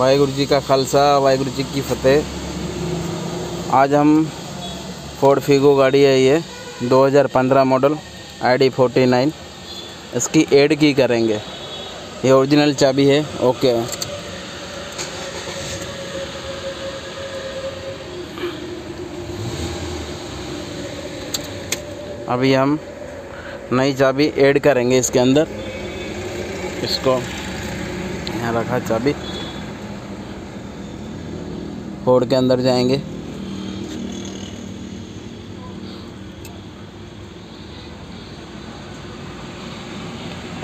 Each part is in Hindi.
वाहिगुरु जी का खालसा, वाहिगुरु जी की फतेह। आज हम फोर्ड फीगो गाड़ी है ये 2015 मॉडल आई डी नाइन इसकी एड की करेंगे। ये ओरिजिनल चाबी है ओके अभी हम नई चाबी ऐड करेंगे इसके अंदर। इसको यहाँ रखा चाबी। फोड़ के अंदर जाएँगे।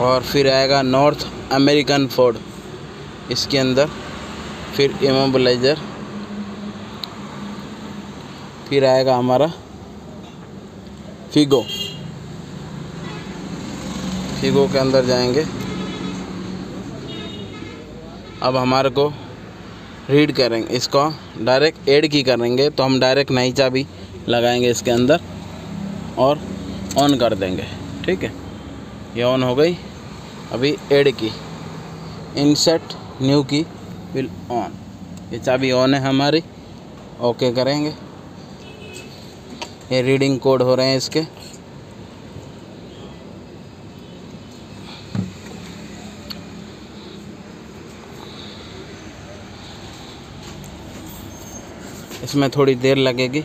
और फिर आएगा नॉर्थ अमेरिकन फोर्ड, इसके अंदर। फिर इमोबलाइजर फिर आएगा हमारा फिगो। फिगो के अंदर जाएँगे। अब हमारे को रीड करेंगे, इसको डायरेक्ट ऐड की करेंगे तो हम डायरेक्ट नई चाबी लगाएँगे इसके अंदर और ऑन कर देंगे, ठीक है? ये ऑन हो गई, अभी ऐड की insert new key will on ये चाबी ऑन है हमारी ओके करेंगे। ये रीडिंग कोड हो रहे हैं इसके। इसमें थोड़ी देर लगेगी।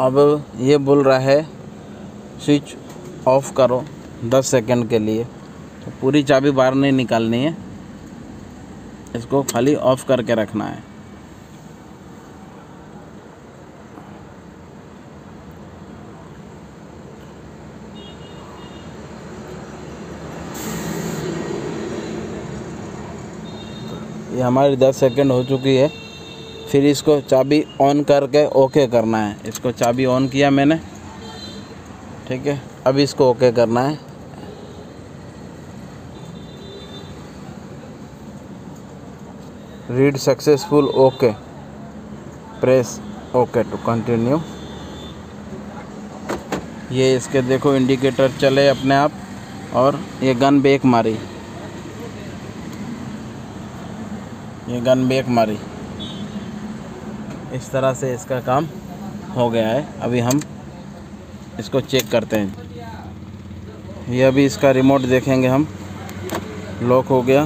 अब ये बोल रहा है, स्विच ऑफ़ करो 10 सेकंड के लिए। तो पूरी चाबी बाहर नहीं निकालनी है। इसको खाली ऑफ़ करके रखना है। ये हमारी 10 सेकंड हो चुकी है। फिर इसको चाबी ऑन करके ओके करना है। इसको चाबी ऑन किया मैंने। ठीक है, अब इसको ओके करना है। Read successful okay press okay to continue ये इसके देखो इंडिकेटर चले अपने आप और ये गन बेक मारी। ये गन बेक मारी। इस तरह से इसका काम हो गया है। अभी हम इसको चेक करते हैं। ये अभी इसका रिमोट देखेंगे हम। लॉक हो गया।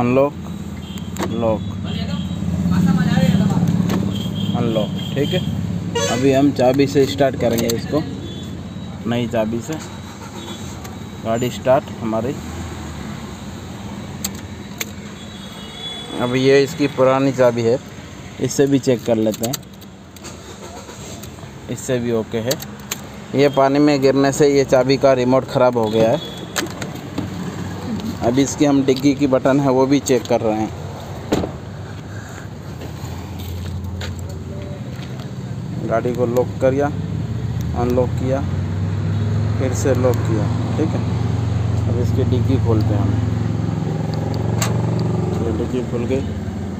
अनलॉक लॉक अनलॉक ठीक है। अभी हम चाबी से स्टार्ट करेंगे इसको। नई चाबी से। गाड़ी स्टार्ट हमारी। अब ये इसकी पुरानी चाबी है। इससे भी चेक कर लेते हैं। इससे भी ओके है। ये पानी में गिरने से ये चाबी का रिमोट ख़राब हो गया है। अभी इसकी हम डिग्गी की बटन है, वो भी चेक कर रहे हैं। गाड़ी को लॉक किया अनलॉक किया, फिर से लॉक किया, ठीक है? अब इसकी डिग्गी खोलते हैं हम। डिग्गी खुल गई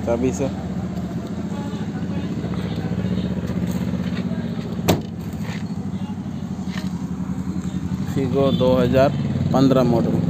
चाबी से। Figo 2015 model